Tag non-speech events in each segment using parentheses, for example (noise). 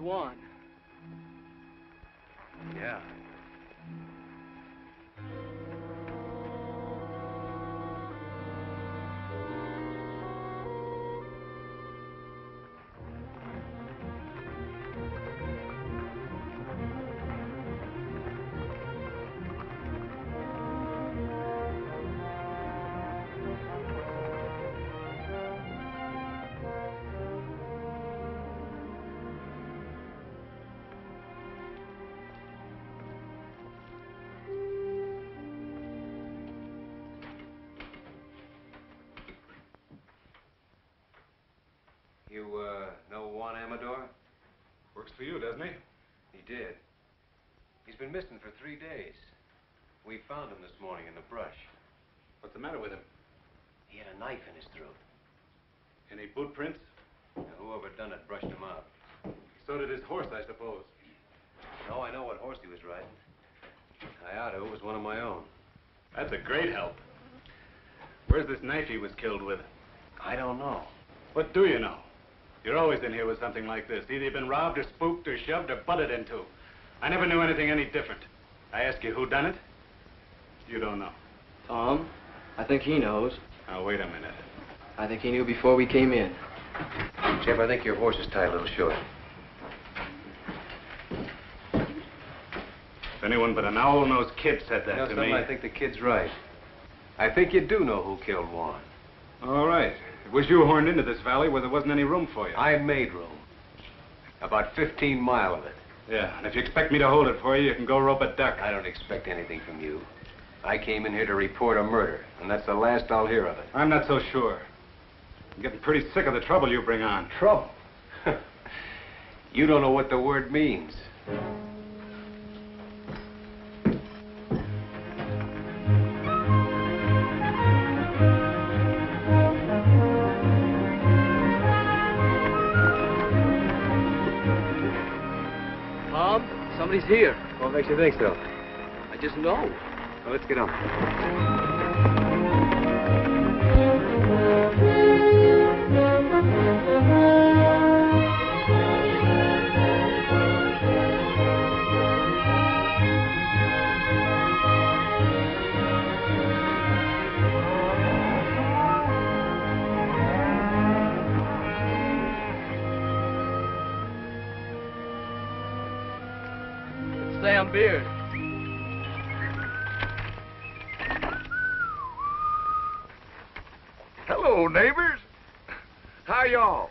found You, uh, know Juan Amador? Works for you, doesn't he? He did. He's been missing for three days. We found him this morning in the brush. What's the matter with him? He had a knife in his throat. Any boot prints? Now, whoever done it brushed him out. So did his horse, I suppose. No, I know what horse he was riding. I ought. It was one of my own. That's a great help. Where's this knife he was killed with? I don't know. What do you know? You're always in here with something like this. Either you've been robbed or spooked or shoved or butted into. I never knew anything any different. I ask you who done it? You don't know. Tom, I think he knows. Now, wait a minute. I think he knew before we came in. Jeff, I think your horse is tied a little short. If anyone but an owl-nosed kid said that you know to me... I think the kid's right. I think you do know who killed Juan. All right. It was you horned into this valley where there wasn't any room for you. I made room. About 15 mile of it. Yeah, and if you expect me to hold it for you, you can go rope a duck. I don't expect anything from you. I came in here to report a murder, and that's the last I'll hear of it. I'm not so sure. I'm getting pretty sick of the trouble you bring on. Trouble? (laughs) you don't know what the word means. Somebody's here. What makes you think so? I just know. Well, let's get on. Beard. Hello, neighbors. How y'all?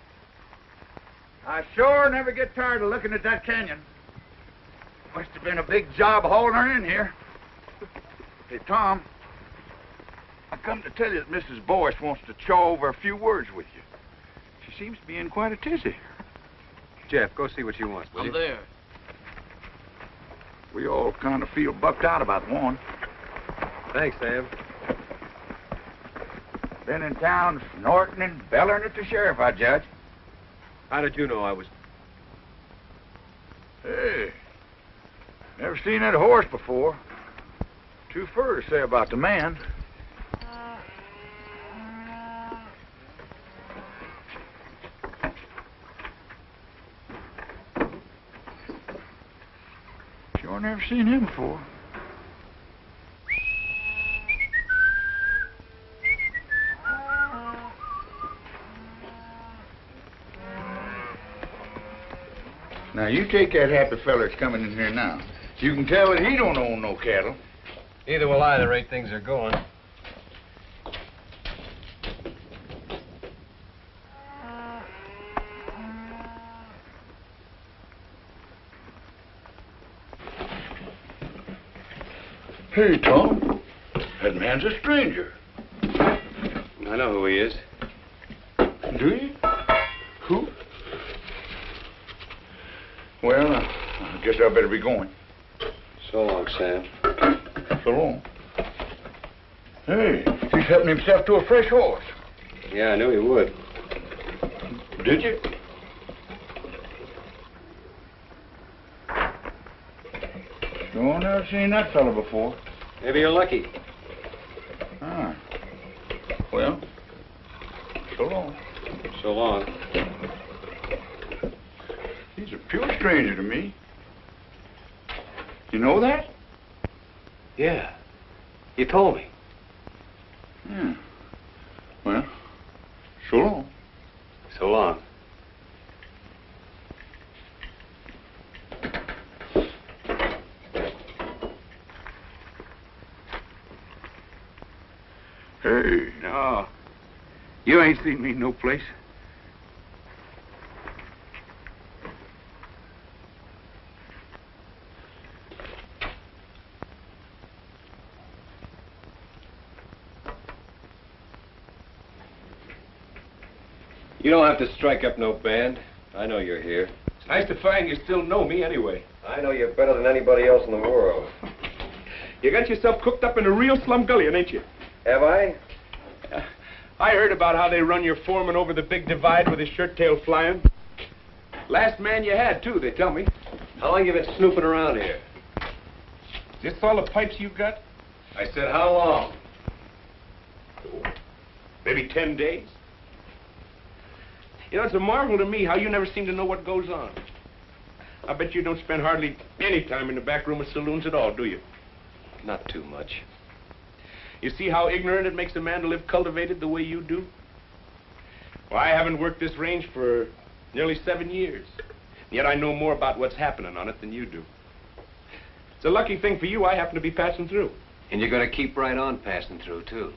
I sure never get tired of looking at that canyon. Must have been a big job hauling her in here. Hey, Tom, I come to tell you that Mrs. Boyce wants to chaw over a few words with you. She seems to be in quite a tizzy. Jeff, go see what she wants, will I'm you? there. We all kind of feel bucked out about Juan. Thanks, Sam. Been in town snorting and bellering at the sheriff, I judge. How did you know I was... Hey, never seen that horse before. Too fur to say about the man. Sure never seen him before. Now you take that happy feller that's coming in here now. You can tell that he don't own no cattle. Neither will I, the rate things are going. Hey, Tom. That man's a stranger. I know who he is. Do you? Who? Well, uh, I guess I better be going. So long, Sam. So long. Hey, he's helping himself to a fresh horse. Yeah, I knew he would. Did you? No, never seen that fella before. Maybe you're lucky. Ah. Well, so long. So long. He's a pure stranger to me. You know that? Yeah. You told me. Yeah. Well, so long. So long. Hey, no. You ain't seen me no place. You don't have to strike up no band. I know you're here. It's nice to find you still know me anyway. I know you better than anybody else in the world. (laughs) You got yourself cooked up in a real slum slumgullion, ain't you? Have I? I heard about how they run your foreman over the big divide with his shirt tail flying. Last man you had, too, they tell me. How long you been snooping around here? Is this all the pipes you got? I said, how long? Maybe ten days. You know, it's a marvel to me how you never seem to know what goes on. I bet you don't spend hardly any time in the back room of saloons at all, do you? Not too much. You see how ignorant it makes a man to live cultivated the way you do? Well, I haven't worked this range for nearly seven years. Yet I know more about what's happening on it than you do. It's a lucky thing for you I happen to be passing through. And you're going to keep right on passing through, too.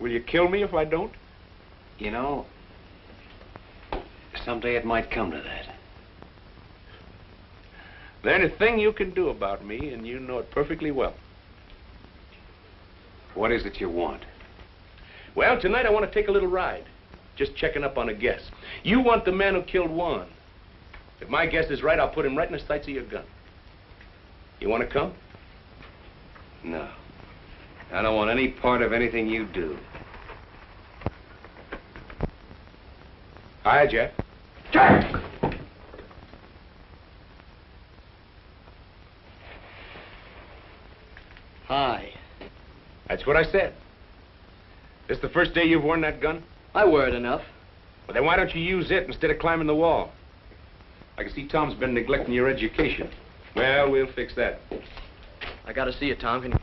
Will you kill me if I don't? You know, someday it might come to that. There's ain't a thing you can do about me, and you know it perfectly well. What is it you want? Well, tonight I want to take a little ride. Just checking up on a guess. You want the man who killed Juan. If my guess is right, I'll put him right in the sights of your gun. You want to come? No. I don't want any part of anything you do. Hi, Jeff. Jack! Hi. That's what I said. This the first day you've worn that gun? I wear it enough. Well, then why don't you use it instead of climbing the wall? I can see Tom's been neglecting your education. Well, we'll fix that. I gotta see you, Tom. Can you...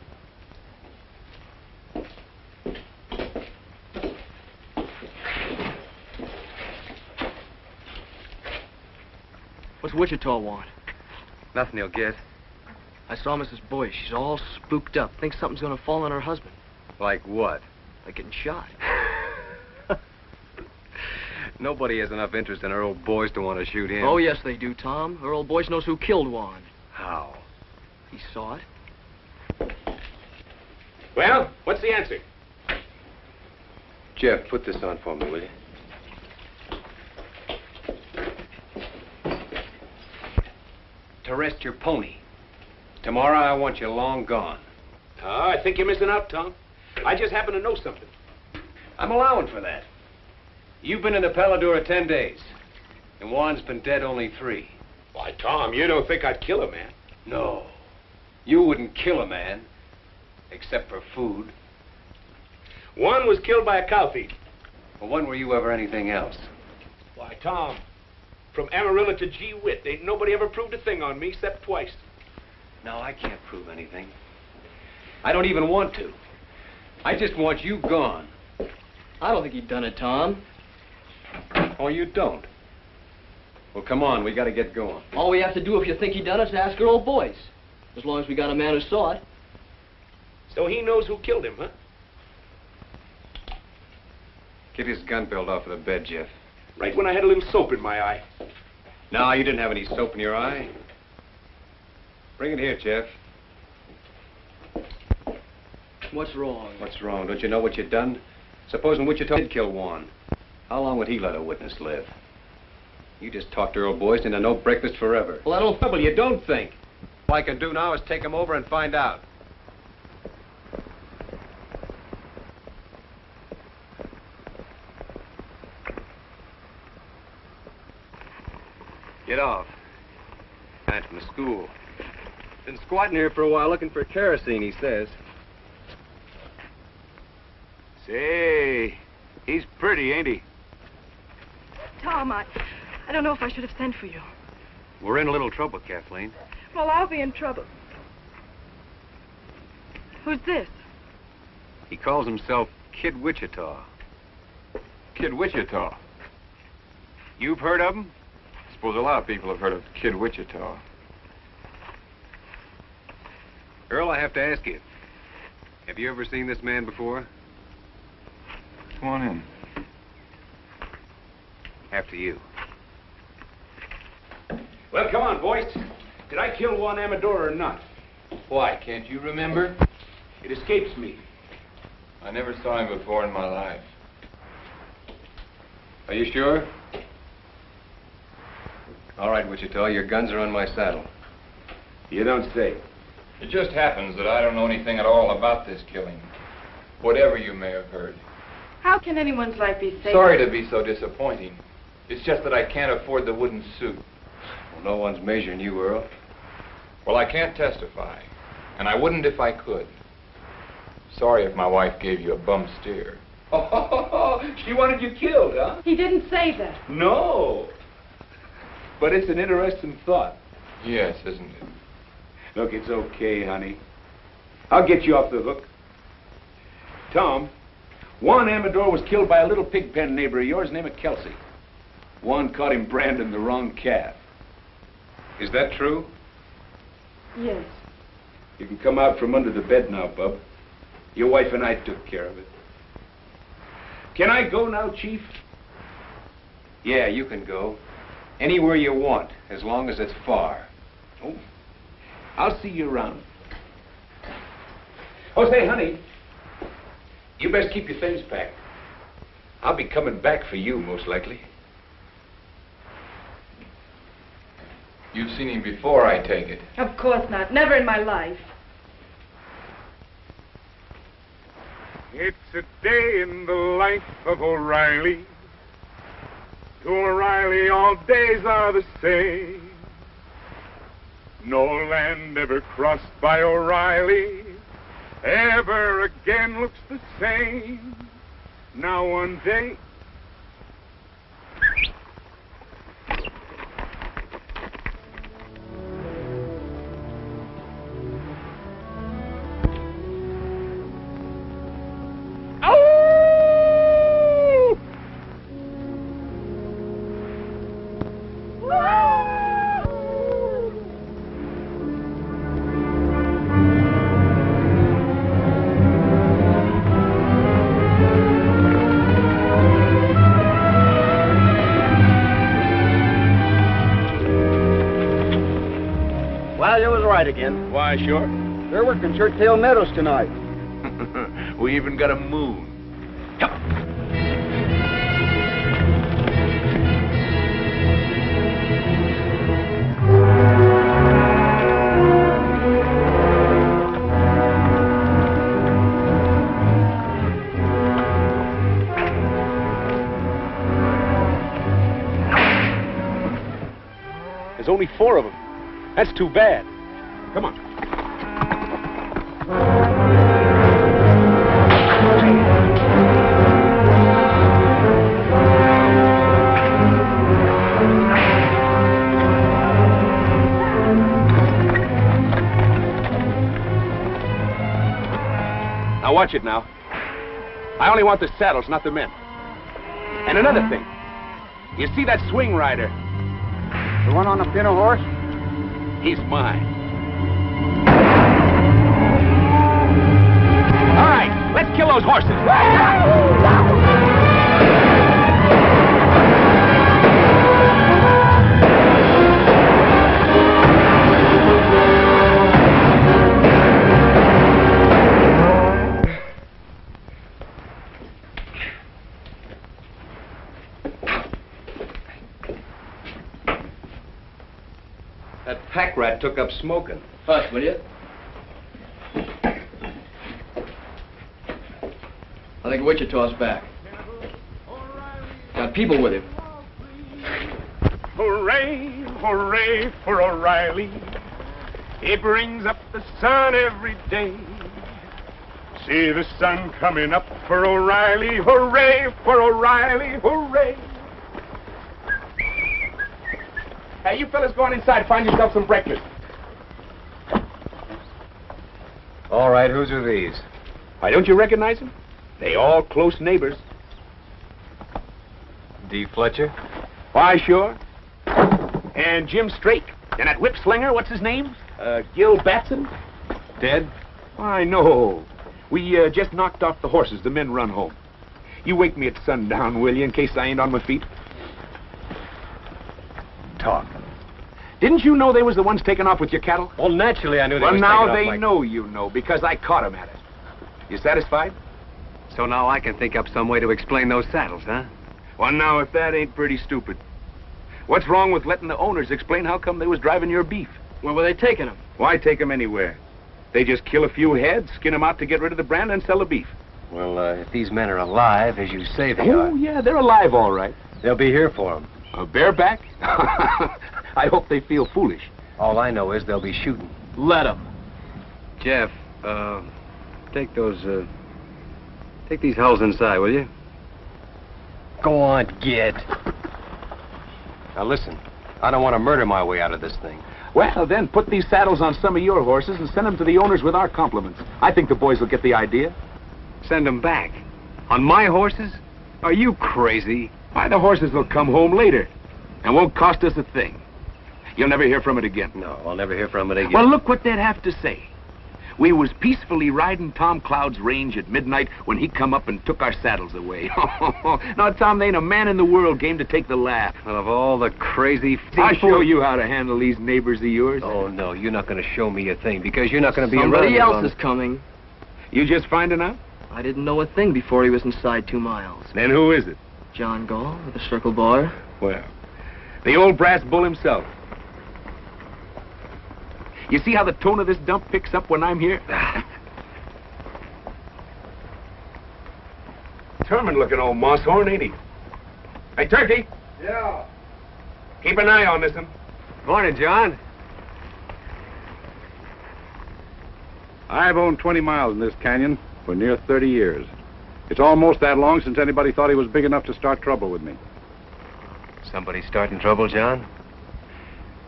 What's Wichita want? Nothing he'll get. I saw Mrs. Boyce. She's all spooked up. Thinks something's gonna fall on her husband. Like what? Like getting shot. (laughs) Nobody has enough interest in our old Boyce to want to shoot him. Oh, yes, they do, Tom. Her old Boyce knows who killed Juan. How? He saw it. Well, what's the answer? Jeff, put this on for me, will you? To rest your pony. Tomorrow I want you long gone. Oh, I think you're missing out, Tom. I just happen to know something. I'm allowing for that. You've been in the Palo Duro ten days, and Juan's been dead only three. Why, Tom, you don't think I'd kill a man. No. You wouldn't kill a man, except for food. Juan was killed by a cow thief. Well, when were you ever anything else? Why, Tom, from Amarillo to Gee Whit, ain't nobody ever proved a thing on me except twice. No, I can't prove anything. I don't even want to. I just want you gone. I don't think he'd done it, Tom. Oh, you don't? Well, come on, we gotta get going. All we have to do if you think he done it is ask her old Boyce. As long as we got a man who saw it. So he knows who killed him, huh? Get his gun belt off of the bed, Jeff. Right when I had a little soap in my eye. No, you didn't have any soap in your eye. Bring it here, Jeff. What's wrong? What's wrong? Don't you know what you've done? Supposing Wichita did kill Juan. How long would he let a witness live? You just talked to old Boyce into no breakfast forever. Well, I don't... Trouble, you don't think. All I can do now is take him over and find out. Get off. Man from the school. Been squatting here for a while looking for kerosene, he says. Say, he's pretty, ain't he? Tom, I, I don't know if I should have sent for you. We're in a little trouble, Kathleen. Well, I'll be in trouble. Who's this? He calls himself Kid Wichita. Kid Wichita. You've heard of him? I suppose a lot of people have heard of Kid Wichita. Earl, I have to ask you. Have you ever seen this man before? Come on in. After you. Well, come on, boys. Did I kill Juan Amador or not? Why, can't you remember? It escapes me. I never saw him before in my life. Are you sure? All right, Wichita, your guns are on my saddle. You don't say. It just happens that I don't know anything at all about this killing. Whatever you may have heard. How can anyone's life be safe? Sorry to be so disappointing. It's just that I can't afford the wooden suit. Well, no one's measuring you, Earl. Well, I can't testify. And I wouldn't if I could. Sorry if my wife gave you a bum steer. Oh, (laughs) she wanted you killed, huh? He didn't say that. No. But it's an interesting thought. Yes, isn't it? Look, it's okay, honey. I'll get you off the hook. Tom, Juan Amador was killed by a little pig pen neighbor of yours named Kelsey. Juan caught him branding the wrong calf. Is that true? Yes. You can come out from under the bed now, Bub. Your wife and I took care of it. Can I go now, Chief? Yeah, you can go. Anywhere you want, as long as it's far. Oh, I'll see you around. Oh, say, honey, you best keep your things packed. I'll be coming back for you, most likely. You've seen him before, I take it. Of course not. Never in my life. It's a day in the life of O'Reilly. To O'Reilly, all days are the same. No land ever crossed by O'Reilly ever again looks the same. Now one day. Well, you was right again. Why, sure. They're working Shirttail Meadows tonight. (laughs) we even got a moon. There's only four of them. That's too bad. Watch it now. I only want the saddles, not the men. And another thing. You see that swing rider? The one on the pinto horse? He's mine. All right, let's kill those horses. Pack rat took up smoking. Hush, will you? I think Wichita's back. Got people with him. Hooray, hooray for O'Reilly. He brings up the sun every day. See the sun coming up for O'Reilly. Hooray for O'Reilly, hooray. Hey, you fellas go on inside. Find yourself some breakfast. All right, whose are these? Why, don't you recognize them? They all close neighbors. D. Fletcher? Why, sure. And Jim Strake. And that whip slinger, what's his name? Uh, Gil Batson? Dead? Why, no. We uh, just knocked off the horses. The men run home. You wake me at sundown, will you, in case I ain't on my feet? Talk. Didn't you know they was the ones taking off with your cattle? Well, naturally, I knew they well, was now taking off they my- know you know, because I caught 'em at it. You satisfied? So now I can think up some way to explain those saddles, huh? Well, now, if that ain't pretty stupid. What's wrong with letting the owners explain how come they was driving your beef? Where were they taking him? Why take 'em anywhere? They just kill a few heads, skin 'em out to get rid of the brand, and sell the beef. Well, uh, if these men are alive, as you say they Oh, are, yeah, they're alive, all right. they'll be here for them. A bareback? (laughs) I hope they feel foolish. All I know is they'll be shooting. Let him. Jeff, uh, take those, uh, take these hulls inside, will you? Go on, get. Now listen, I don't want to murder my way out of this thing. Well, then put these saddles on some of your horses and send them to the owners with our compliments. I think the boys will get the idea. Send 'em back. On my horses? Are you crazy? Why, the horses will come home later and won't cost us a thing. You'll never hear from it again. No, I'll never hear from it again. Well, look what they'd have to say. We was peacefully riding Tom Cloud's range at midnight when he come up and took our saddles away. (laughs) now, Tom, there ain't a man in the world game to take the laugh. Well, of all the crazy... I'll show you how to handle these neighbors of yours. Oh, no, you're not going to show me a thing because you're not going to be Somebody around. else is coming. You just finding out? I didn't know a thing before he was inside two miles. Then who is it? John Gall with the circle bar. Well, the old brass bull himself. You see how the tone of this dump picks up when I'm here? (laughs) Determined looking old moss horn, ain't he? Hey, Turkey, Yeah. keep an eye on this one. Morning, John. I've owned 20 miles in this canyon for near 30 years. It's almost that long since anybody thought he was big enough to start trouble with me. Somebody starting trouble, John?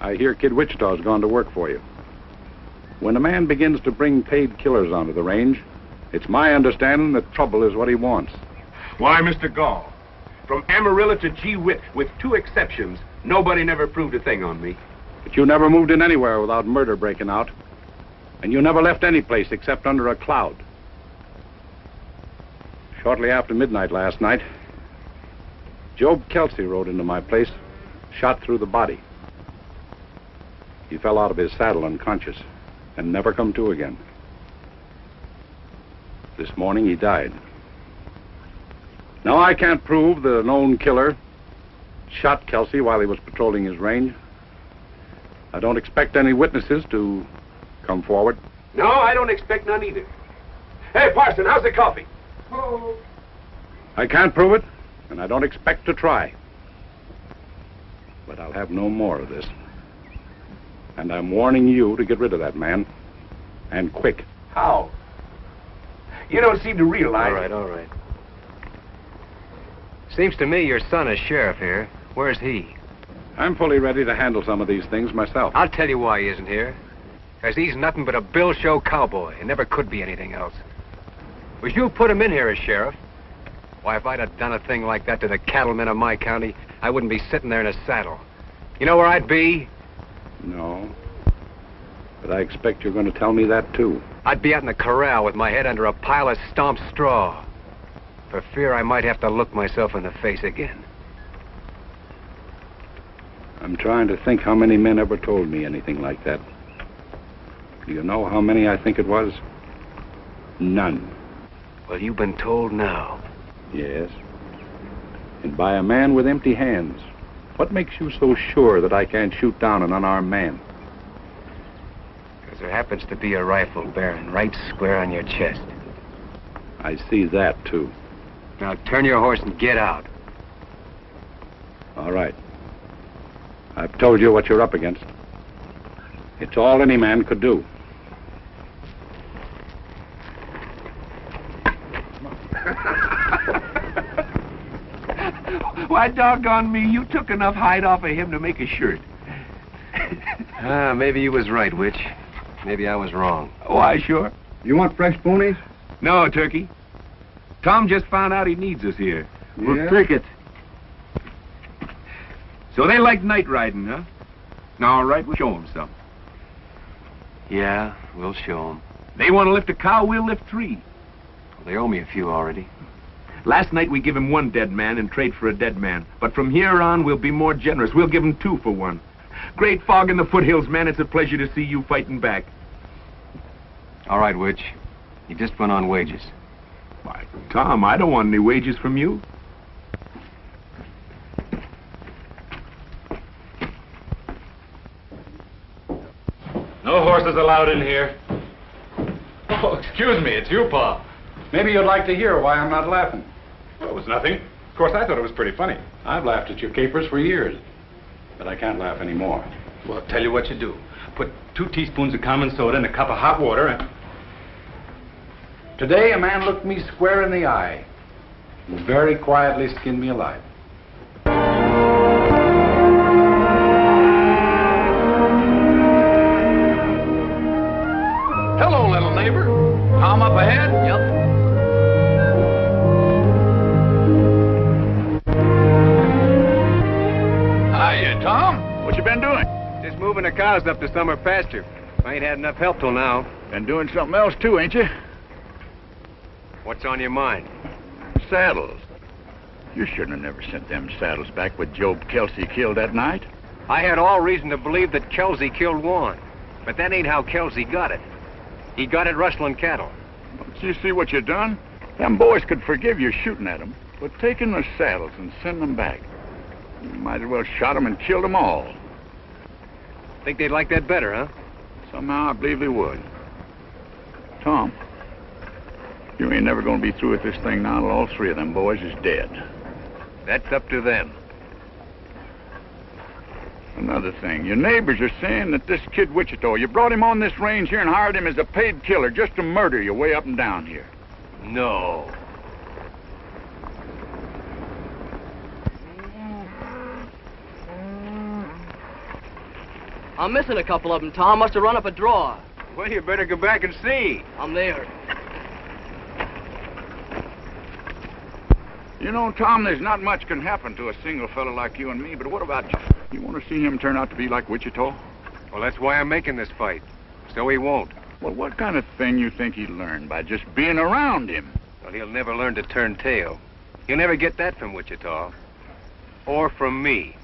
I hear Kid Wichita's gone to work for you. When a man begins to bring paid killers onto the range, it's my understanding that trouble is what he wants. Why, Mr. Gall, from Amarillo to Gee Whit, with two exceptions, nobody never proved a thing on me. But you never moved in anywhere without murder breaking out. And you never left any place except under a cloud. Shortly after midnight last night, Job Kelsey rode into my place, shot through the body. He fell out of his saddle unconscious and never come to again. This morning he died. Now I can't prove that a known killer shot Kelsey while he was patrolling his range. I don't expect any witnesses to come forward. No, I don't expect none either. Hey, Parson, how's the coffee? I can't prove it, and I don't expect to try. But I'll have no more of this. And I'm warning you to get rid of that man. And quick. How? You don't seem to realize. All right, all right. Seems to me your son is sheriff here. Where's he? I'm fully ready to handle some of these things myself. I'll tell you why he isn't here. Because he's nothing but a bill show cowboy and never could be anything else. Was you put him in here as sheriff? Why, if I'd have done a thing like that to the cattlemen of my county, I wouldn't be sitting there in a saddle. You know where I'd be? No. But I expect you're going to tell me that, too. I'd be out in the corral with my head under a pile of stomped straw. For fear I might have to look myself in the face again. I'm trying to think how many men ever told me anything like that. Do you know how many I think it was? None. Well, you've been told now. Yes. And by a man with empty hands. What makes you so sure that I can't shoot down an unarmed man? Because there happens to be a rifle bearing right square on your chest. I see that, too. Now turn your horse and get out. All right. I've told you what you're up against. It's all any man could do. Why, doggone me, you took enough hide off of him to make a shirt. (laughs) Ah, maybe you was right, Witch. Maybe I was wrong. Why, sure. You want fresh ponies? No, Turkey. Tom just found out he needs us here. Yeah? We'll take it. So they like night riding, huh? Now, all right, we'll show them some. Yeah, we'll show them. They want to lift a cow, we'll lift three. They owe me a few already. Last night we give him one dead man and trade for a dead man. But from here on, we'll be more generous. We'll give him two for one. Great fog in the foothills, man. It's a pleasure to see you fighting back. All right, Witch. You just went on wages. Why, Tom, I don't want any wages from you. No horses allowed in here. Oh, excuse me, it's you, Pa. Maybe you'd like to hear why I'm not laughing. Well, it was nothing. Of course, I thought it was pretty funny. I've laughed at your capers for years, but I can't laugh anymore. Well, I'll tell you what you do. Put two teaspoons of common soda in a cup of hot water and... Today, a man looked me square in the eye and very quietly skinned me alive. Hello, little neighbor. Tom up ahead? Moving the cows up to summer pasture. I ain't had enough help till now. Been doing something else too, ain't you? What's on your mind? Saddles. You shouldn't have never sent them saddles back with Job Kelsey killed that night. I had all reason to believe that Kelsey killed Juan. But that ain't how Kelsey got it. He got it rustling cattle. Don't you see what you done? Them boys could forgive you shooting at them, but taking their saddles and sending them back. You might as well shot them and killed them all. I think they'd like that better, huh? Somehow I believe they would. Tom, you ain't never gonna be through with this thing now till all three of them boys is dead. That's up to them. Another thing, your neighbors are saying that this kid Wichita, you brought him on this range here and hired him as a paid killer just to murder you way up and down here. No. I'm missing a couple of them, Tom. Must have run up a draw. Well, you better go back and see. I'm there. You know, Tom, there's not much can happen to a single fellow like you and me, but what about you? You want to see him turn out to be like Wichita? Well, that's why I'm making this fight. So he won't. Well, what kind of thing you think he'd learn by just being around him? Well, he'll never learn to turn tail. He'll never get that from Wichita. Or from me.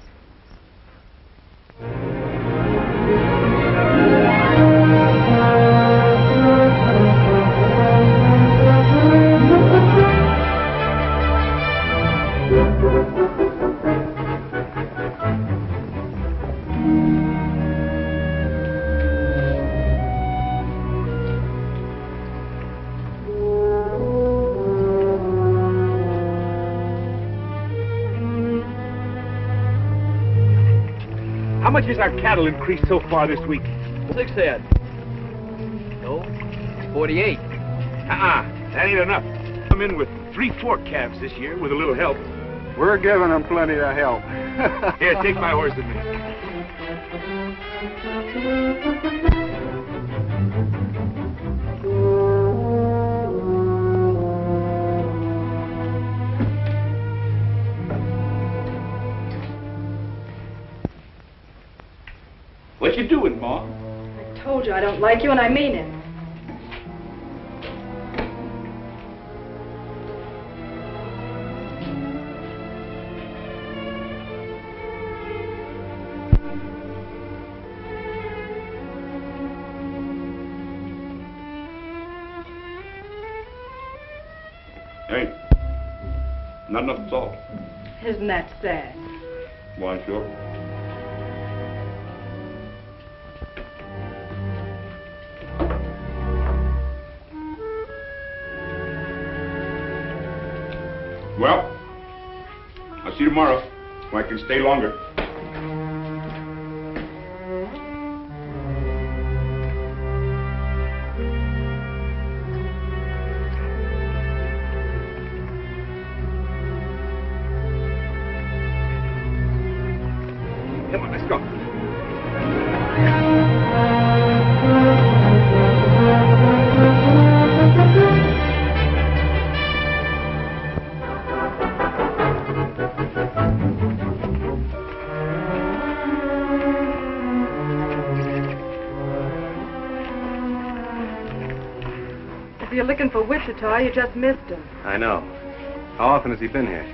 Much has our cattle increased so far this week? Six head. No, 48. Uh-uh. That ain't enough. I'm in with three fork calves this year with a little help. We're giving them plenty of help. (laughs) Here, take my horse with me. What you doing, Ma? I told you I don't like you, and I mean it. Hey, not enough salt. Isn't that sad? Why, sure. Well, I'll see you tomorrow. Or I can stay longer. Looking for Wichita, you just missed him. I know. How often has he been here?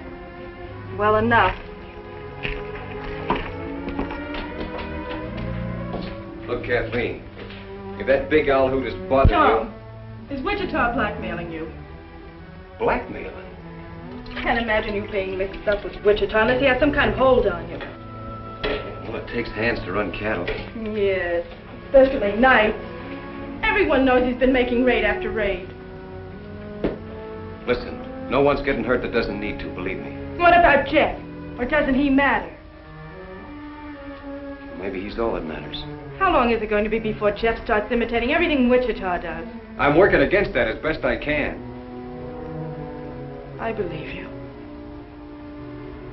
Well enough. Look, Kathleen, if that big owl hoot is bothering Tom, is Wichita blackmailing you? you... Blackmailing? Can't imagine you being mixed up with Wichita unless he has some kind of hold on you. Well, it takes hands to run cattle. Yes, especially nights. Everyone knows he's been making raid after raid. Listen, no one's getting hurt that doesn't need to, believe me. What about Jeff? Or doesn't he matter? Maybe he's all that matters. How long is it going to be before Jeff starts imitating everything Wichita does? I'm working against that as best I can. I believe you.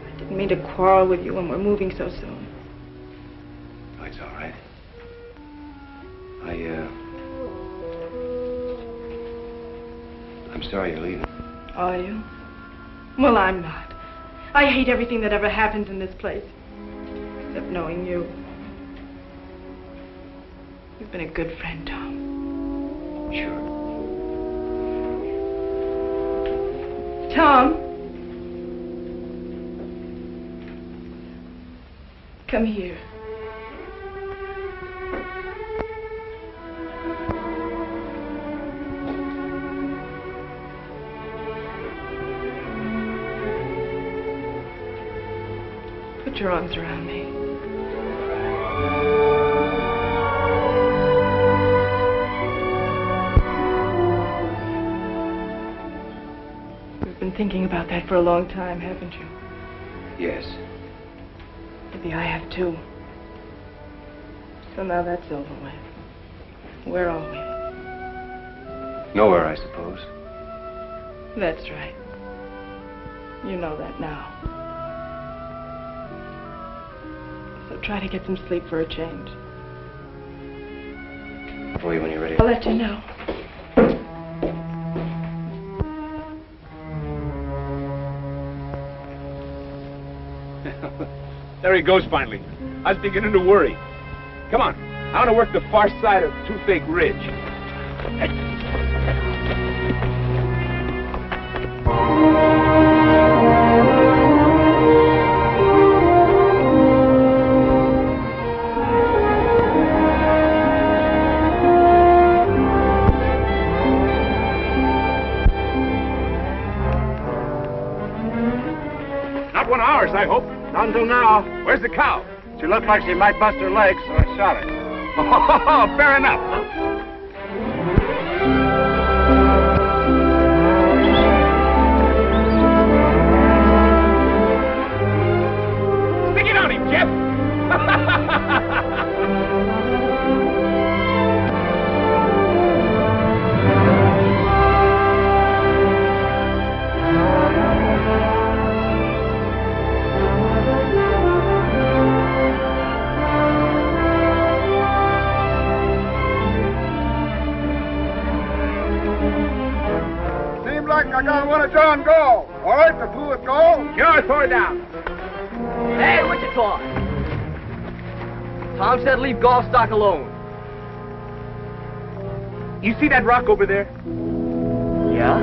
I didn't mean to quarrel with you when we're moving so soon. Oh, it's all right. I, uh... I'm sorry you're leaving. Are you? Well, I'm not. I hate everything that ever happens in this place. Except knowing you. You've been a good friend, Tom. Sure. Tom. Come here. Put your arms around me. You've been thinking about that for a long time, haven't you? Yes. Maybe I have too. So now that's over with. Where are we? Nowhere, I suppose. That's right. You know that now. Try to get some sleep for a change. For you when you're ready. I'll let you know. (laughs) There he goes finally. I was beginning to worry. Come on. I want to work the far side of Toothache Ridge. Where's the cow? She looked like she might bust her legs, so I shot her. (laughs) Oh, fair enough. Said leave golf stock alone. You see that rock over there? Yeah?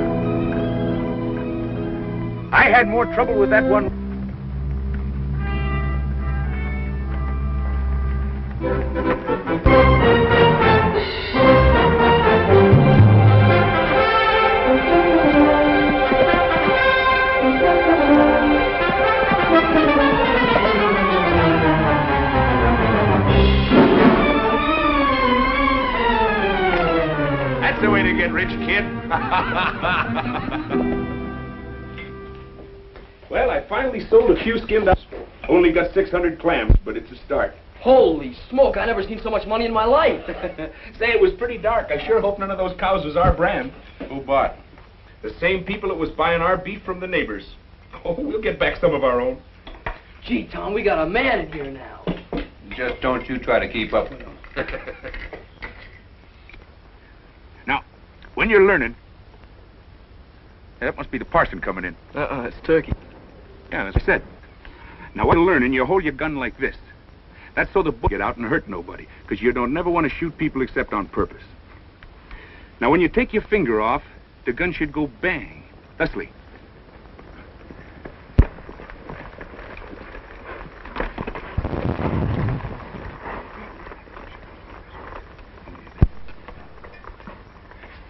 I had more trouble with that one. Well, I finally sold a few skinned up. Only got 600 clams, but it's a start. Holy smoke, I never seen so much money in my life. (laughs) Say, it was pretty dark. I sure hope none of those cows was our brand. Who bought? The same people that was buying our beef from the neighbors. (laughs) Oh, we'll get back some of our own. Gee, Tom, we got a man in here now. Just don't you try to keep up with him. (laughs) now, when you're learning, that must be the parson coming in. Uh-uh, it's Turkey. Yeah, as I said. Now, what you're learning, you hold your gun like this. That's so the bullet get out and hurt nobody, because you don't never want to shoot people except on purpose. Now, when you take your finger off, the gun should go bang. Thusly.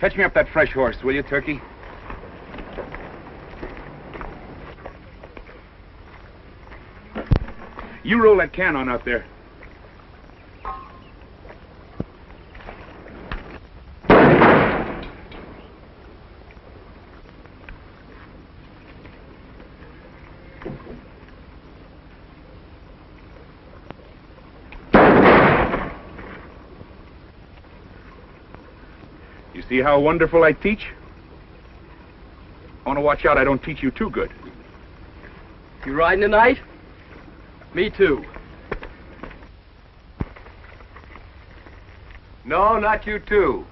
Fetch me up that fresh horse, will you, Turkey? You roll that can on out there. You see how wonderful I teach? I want to watch out I don't teach you too good. You riding tonight? Me too. No, not you too.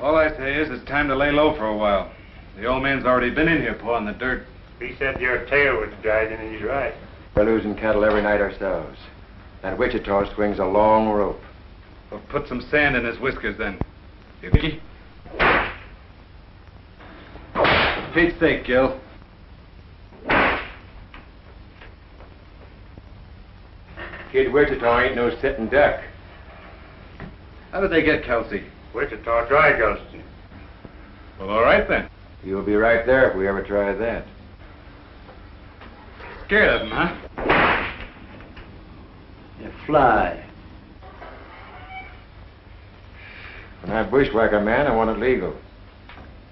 All I say is it's time to lay low for a while. The old man's already been in here pawing the dirt. He said your tail was dragging, and he's right. We're losing cattle every night ourselves. That Wichita swings a long rope. Well, put some sand in his whiskers then. Dickie? Pete's sake, Gil. Kid Wichita ain't no sitting duck. How did they get Kelsey? Wichita dry him. Well, all right then. You'll be right there if we ever try that. Scared of him, huh? You fly. When I bushwhack a man, I want it legal.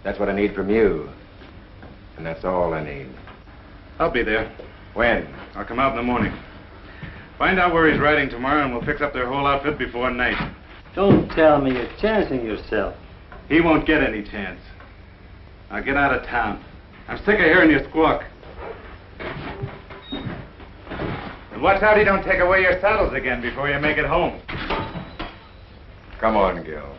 That's what I need from you. And that's all I need. I'll be there. When? I'll come out in the morning. Find out where he's riding tomorrow, and we'll fix up their whole outfit before night. Don't tell me you're chancing yourself. He won't get any chance. Now get out of town. I'm sick of hearing you squawk. And watch out he don't take away your saddles again before you make it home. Come on, Gil.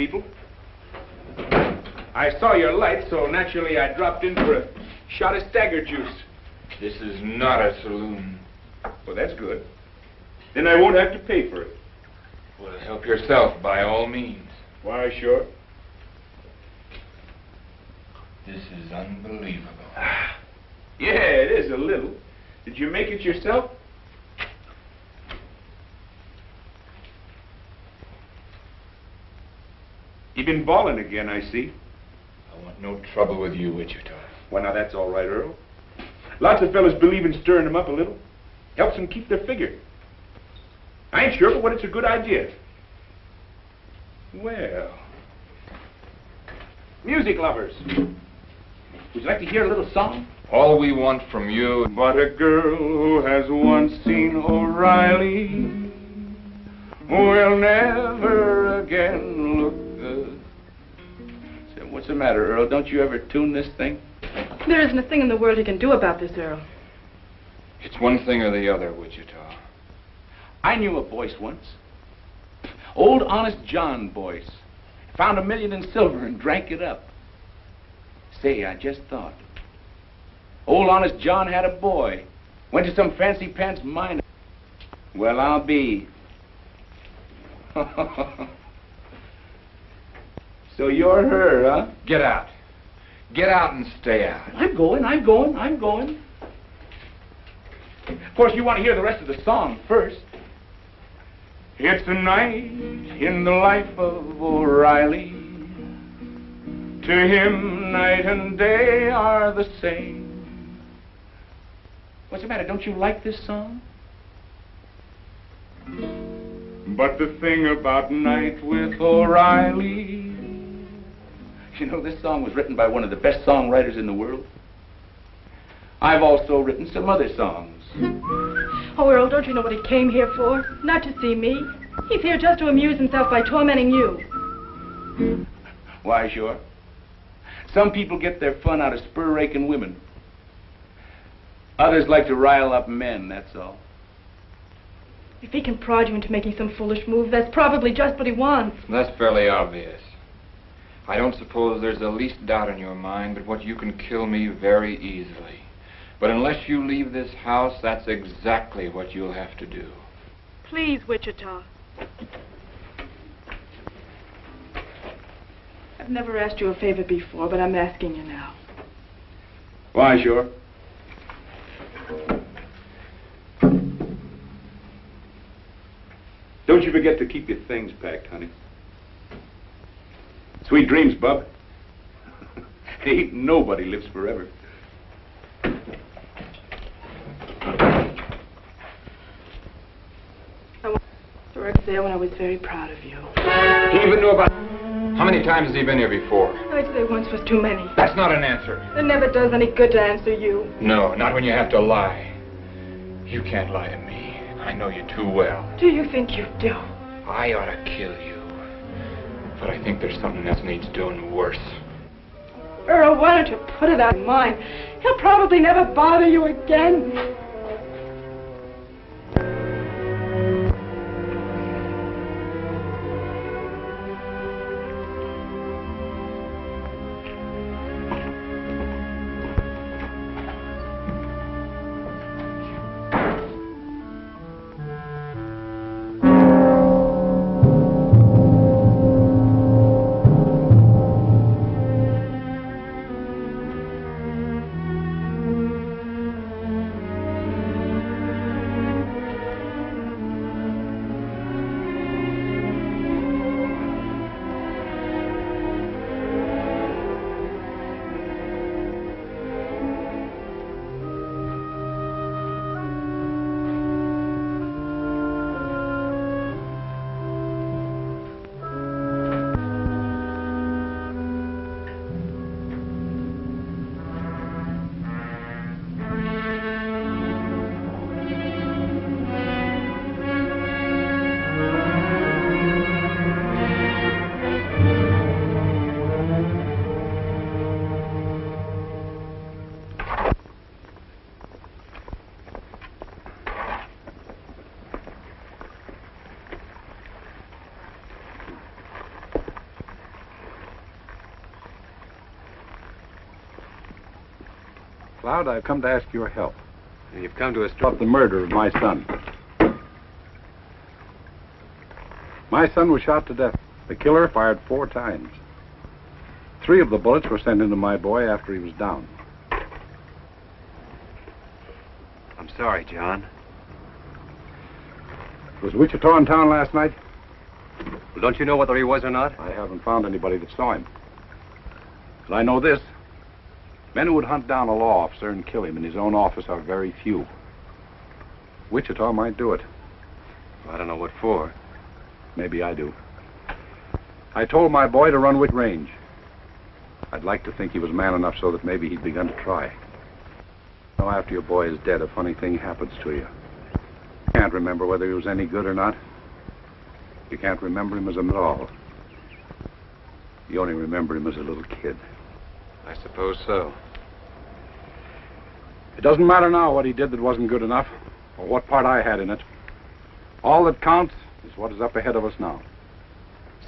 People. I saw your light, so naturally I dropped in for a shot of stagger juice. This is not a saloon. Well, that's good. Then I won't have to pay for it. Well, help yourself by all means. Why, sure. This is unbelievable. (sighs) Yeah, it is a little. Did you make it yourself? You've been balling again, I see. I want no trouble with you, Wichita. Well, now that's all right, Earl. Lots of fellas believe in stirring them up a little. Helps them keep their figure. I ain't sure, but what it's a good idea. Well, music lovers. Would you like to hear a little song? All we want from you... But a girl who has once seen O'Reilly will never again look what's the matter, Earl? Don't you ever tune this thing? There isn't a thing in the world he can do about this, Earl. It's one thing or the other, Wichita. I knew a Boyce once. Old Honest John Boyce. Found a million in silver and drank it up. Say, I just thought. Old Honest John had a boy. Went to some fancy pants miner. Well, I'll be. (laughs) so you're her, huh? Get out. Get out and stay out. I'm going, I'm going, I'm going. Of course, you want to hear the rest of the song first. It's a night in the life of O'Reilly. To him, night and day are the same. What's the matter? Don't you like this song? But the thing about Night with O'Reilly. You know, this song was written by one of the best songwriters in the world. I've also written some other songs. Oh, Earl, don't you know what he came here for? Not to see me. He's here just to amuse himself by tormenting you. Why, sure. Some people get their fun out of spur raking women. Others like to rile up men, that's all. If he can prod you into making some foolish move, that's probably just what he wants. That's fairly obvious. I don't suppose there's the least doubt in your mind but what you can kill me very easily. But unless you leave this house, that's exactly what you'll have to do. Please, Wichita. I've never asked you a favor before, but I'm asking you now. Why, sure. Don't you forget to keep your things packed, honey. Sweet dreams, Bub. (laughs) Ain't nobody lives forever. I want to Rex there when I was very proud of you. He even knew about... How many times has he been here before? I'd say once was too many. That's not an answer. It never does any good to answer you. No, not when you have to lie. You can't lie to me. I know you too well. Do you think you do? I ought to kill you. But I think there's something else needs doing worse. Earl, why don't you put it of mind? He'll probably never bother you again. Cloud, I've come to ask your help. You've come to us About the murder of my son. My son was shot to death. The killer fired four times. Three of the bullets were sent into my boy after he was down. I'm sorry, John. Was Wichita in town last night? Well, don't you know whether he was or not? I haven't found anybody that saw him. But I know this. Men who would hunt down a law officer and kill him in his own office are very few. Wichita might do it. I don't know what for. Maybe I do. I told my boy to run with range. I'd like to think he was man enough so that maybe he'd begun to try. Now, after your boy is dead, a funny thing happens to you. You can't remember whether he was any good or not. You can't remember him as a man at all. You only remember him as a little kid. I suppose so. It doesn't matter now what he did that wasn't good enough, or what part I had in it. All that counts is what is up ahead of us now.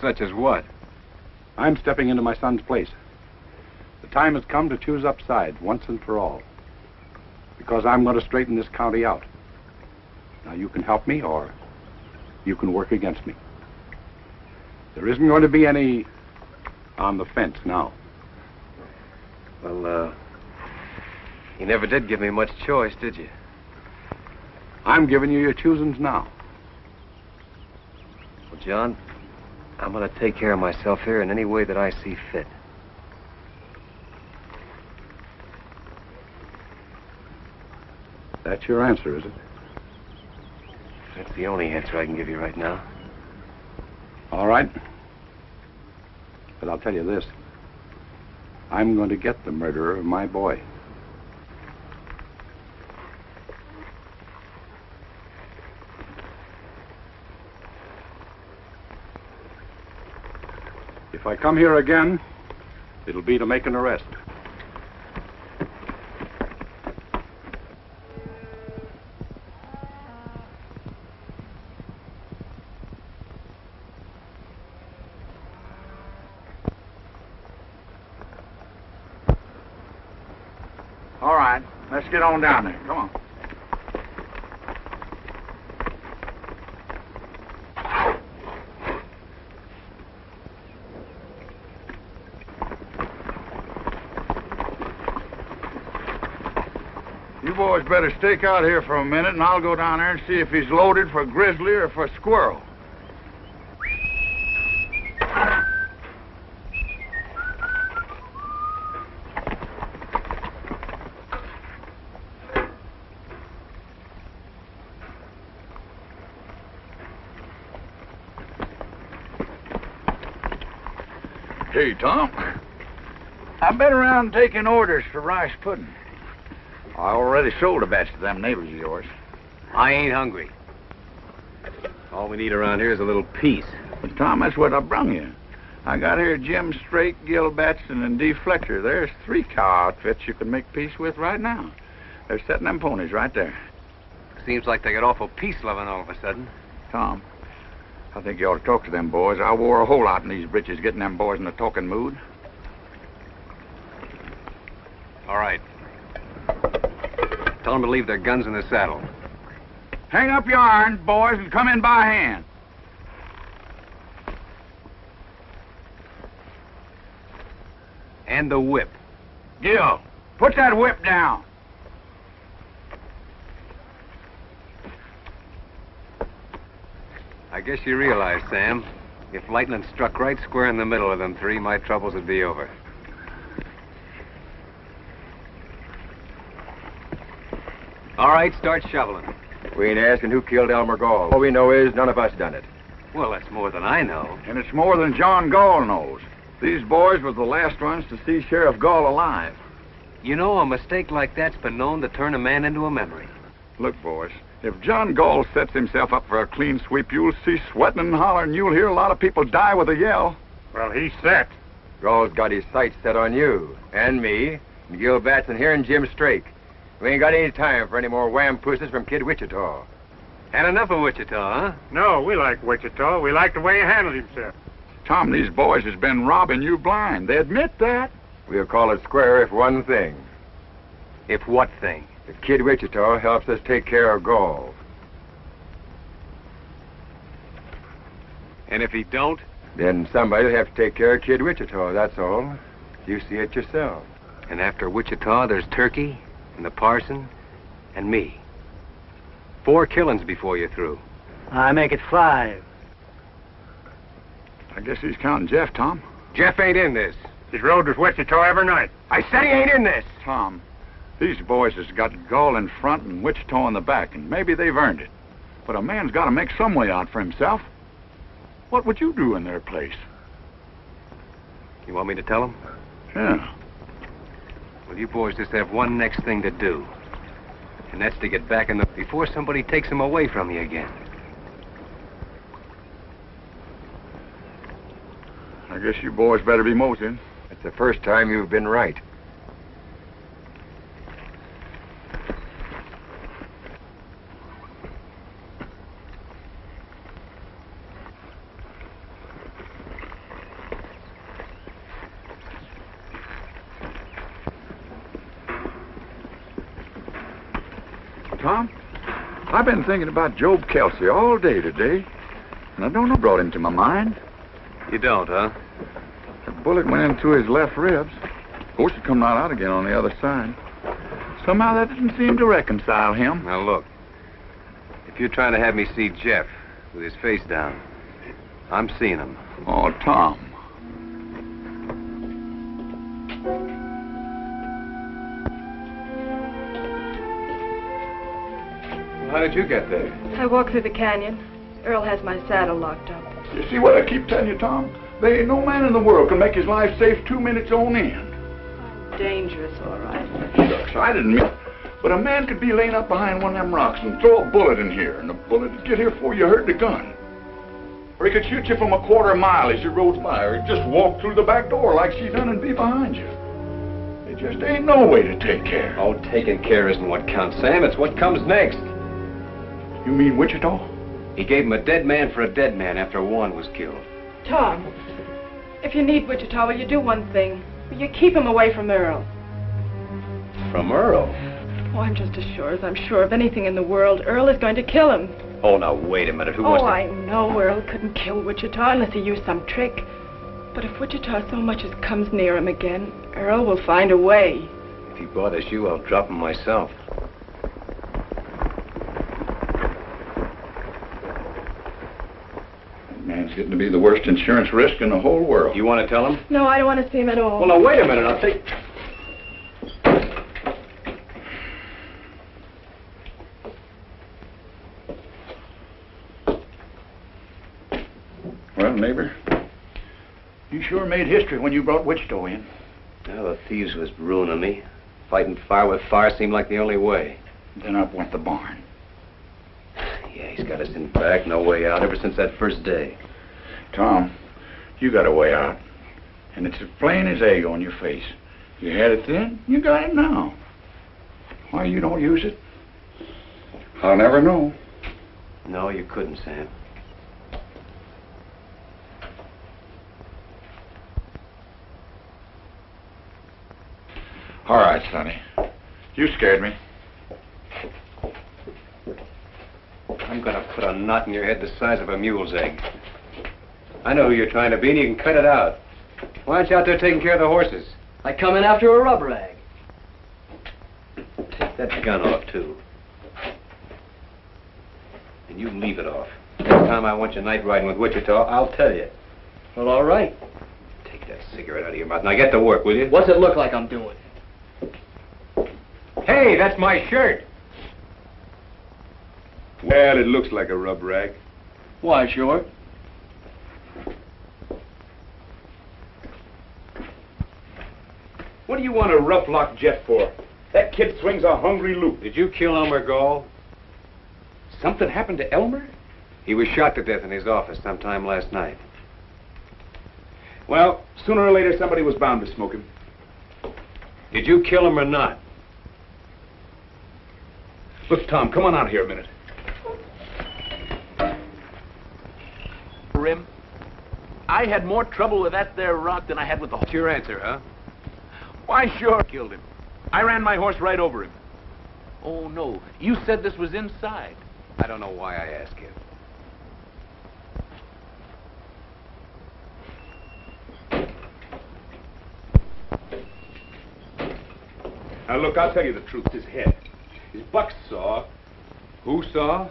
Such as what? I'm stepping into my son's place. The time has come to choose upside once and for all. Because I'm going to straighten this county out. Now, you can help me or you can work against me. There isn't going to be any on the fence now. Well, uh, you never did give me much choice, did you? I'm giving you your choosings now. Well, John, I'm going to take care of myself here in any way that I see fit. That's your answer, is it? That's the only answer I can give you right now. All right. But I'll tell you this. I'm going to get the murderer of my boy. If I come here again, it'll be to make an arrest. All right, let's get on down there. Come on. You boys better stake out here for a minute, and I'll go down there and see if he's loaded for grizzly or for squirrel. Tom. I've been around taking orders for rice pudding. I already sold a batch to them neighbors of yours. I ain't hungry. All we need around here is a little peace. But, Tom, that's what I brung you. I got here Jim Straight, Gil Batson, and Dee Fletcher. There's three cow outfits you can make peace with right now. They're setting them ponies right there. Seems like they got awful peace-loving all of a sudden. Tom, I think you ought to talk to them boys. I wore a whole lot in these britches getting them boys in a talking mood. All right. Tell them to leave their guns in the saddle. Hang up your irons, boys, and come in by hand. And the whip. Gil, put that whip down. I guess you realize, Sam, if lightning struck right square in the middle of them three, my troubles would be over. All right, start shoveling. We ain't asking who killed Elmer Gall. All we know is none of us done it. Well, that's more than I know. And it's more than John Gall knows. These boys were the last ones to see Sheriff Gall alive. You know, a mistake like that's been known to turn a man into a memory. Look, boys, if John Gall sets himself up for a clean sweep, you'll see sweating and hollering. You'll hear a lot of people die with a yell. Well, he's set. Gall's got his sights set on you, and me, and Gil Batson here, and Jim Strake. We ain't got any time for any more wham pussies from Kid Wichita. Had enough of Wichita, huh? No, we like Wichita. We like the way he handled himself. Tom, these boys has been robbing you blind. They admit that. We'll call it square if one thing. If what thing? If Kid Wichita helps us take care of Gall. And if he don't? Then somebody'll have to take care of Kid Wichita, that's all. You see it yourself. And after Wichita, there's Turkey, and the parson, and me. Four killings before you're through. I make it five. I guess he's counting Jeff, Tom. Jeff ain't in this. He's rode with Wichita every night. I said he ain't in this. Tom, these boys has got Gall in front and Wichita in the back, and maybe they've earned it. But a man's got to make some way out for himself. What would you do in their place? You want me to tell him? Yeah. Well, you boys just have one next thing to do. And that's to get back in the... before somebody takes him away from you again. I guess you boys better be moseying. It's the first time you've been right. Tom. I've been thinking about Job Kelsey all day today, and I don't know what brought him to my mind. You don't, huh? The bullet went into his left ribs. Of course, it come right out again on the other side. Somehow that didn't seem to reconcile him. Now look, if you're trying to have me see Jeff with his face down, I'm seeing him. Oh, Tom. How did you get there? I walked through the canyon. Earl has my saddle locked up. You see what I keep telling you, Tom? There ain't no man in the world can make his life safe two minutes on end. Dangerous, all right. Shucks, I didn't mean... But a man could be laying up behind one of them rocks and throw a bullet in here, and the bullet would get here before you heard the gun. Or he could shoot you from a quarter mile as you rode by, or he'd just walk through the back door like she done and be behind you. There just ain't no way to take care. Oh, taking care isn't what counts, Sam. It's what comes next. You mean Wichita? He gave him a dead man for a dead man after Juan was killed. Tom, if you need Wichita, will you do one thing? Will you keep him away from Earl? From Earl? Oh, I'm just as sure as I'm sure of anything in the world. Earl is going to kill him. Oh, now, wait a minute. Who oh, wants to... I know Earl couldn't kill Wichita unless he used some trick. But if Wichita so much as comes near him again, Earl will find a way. If he bothers you, I'll drop him myself. Man's getting to be the worst insurance risk in the whole world. You want to tell him? No, I don't want to see him at all. Well, now, wait a minute. I'll take... Well, neighbor, you sure made history when you brought Wichita in. Well, the thieves was ruining me. Fighting fire with fire seemed like the only way. Then up went the barn. (sighs) Yeah, he's got us in back, no way out, ever since that first day. Tom, you got a way out. And it's as plain as egg on your face. You had it then, you got it now. Why you don't use it? I'll never know. No, you couldn't, Sam. All right, Sonny. You scared me. I'm gonna put a knot in your head the size of a mule's egg. I know who you're trying to be, and you can cut it out. Why aren't you out there taking care of the horses? I come in after a rubber rag. Take that gun off, too. And you leave it off. Next time I want you night riding with Wichita, I'll tell you. Well, all right. Take that cigarette out of your mouth. Now get to work, will you? What's it look like I'm doing? Hey, that's my shirt. Well, it looks like a rub rag. Why, sure. What do you want a rough lock Jeff for? That kid swings a hungry loop. Did you kill Elmer Gall? Something happened to Elmer? He was shot to death in his office sometime last night. Well, sooner or later somebody was bound to smoke him. Did you kill him or not? Look, Tom, come on out here a minute. Rim, I had more trouble with that there rock than I had with the... What's your answer, huh? Why, sure, killed him. I ran my horse right over him. Oh, no. You said this was inside. I don't know why I ask you. Now, look, I'll tell you the truth. His head. His buck saw. Who saw?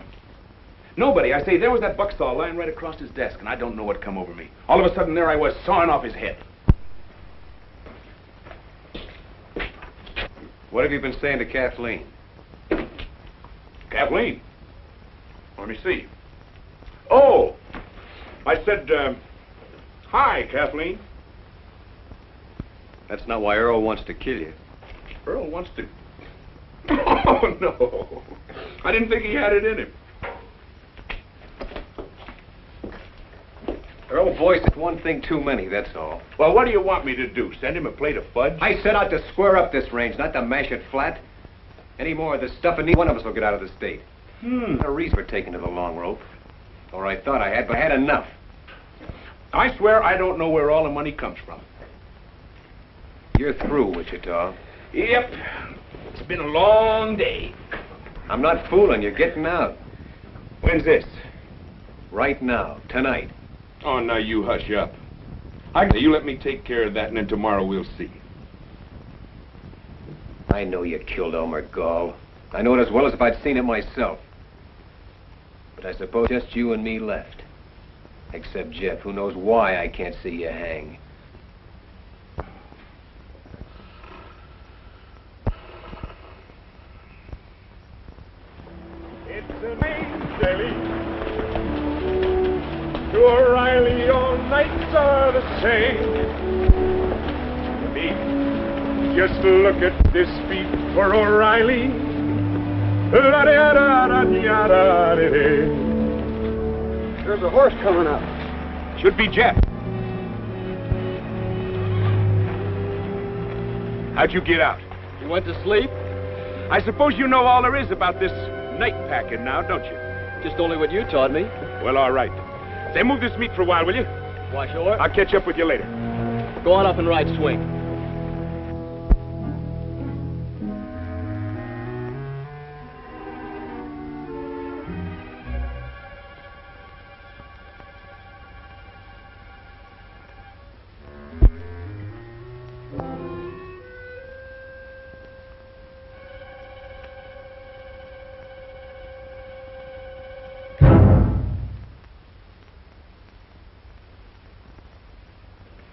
Nobody. I say, there was that buck saw lying right across his desk, and I don't know what come over me. All of a sudden, there I was, sawing off his head. What have you been saying to Kathleen? Kathleen? Let me see. Oh! I said, um, hi, Kathleen. That's not why Earl wants to kill you. Earl wants to... (laughs) Oh, no. I didn't think he had it in him. Boyce is one thing too many, that's all. Well, what do you want me to do? Send him a plate of fudge? I set out to square up this range, not to mash it flat. Any more of this stuff, and neither one of us will get out of the state. Hmm. No reason for taking to the long rope. Or I thought I had, but I had enough. I swear I don't know where all the money comes from. You're through, Wichita. Yep. It's been a long day. I'm not fooling. You're getting out. When's this? Right now. Tonight. Oh, now you hush up. I, you let me take care of that, and then tomorrow we'll see. I know you killed Elmer Gall. I know it as well as if I'd seen it myself. But I suppose just you and me left. Except Jeff, who knows why I can't see you hang. The same. Me, just look at this beat for O'Reilly. There's a horse coming up. Should be Jeff. How'd you get out? You went to sleep? I suppose you know all there is about this night packing now, don't you? Just only what you taught me. Well, all right. Say, move this meat for a while, will you? Why, sure. I'll catch up with you later. Go on up and ride swing.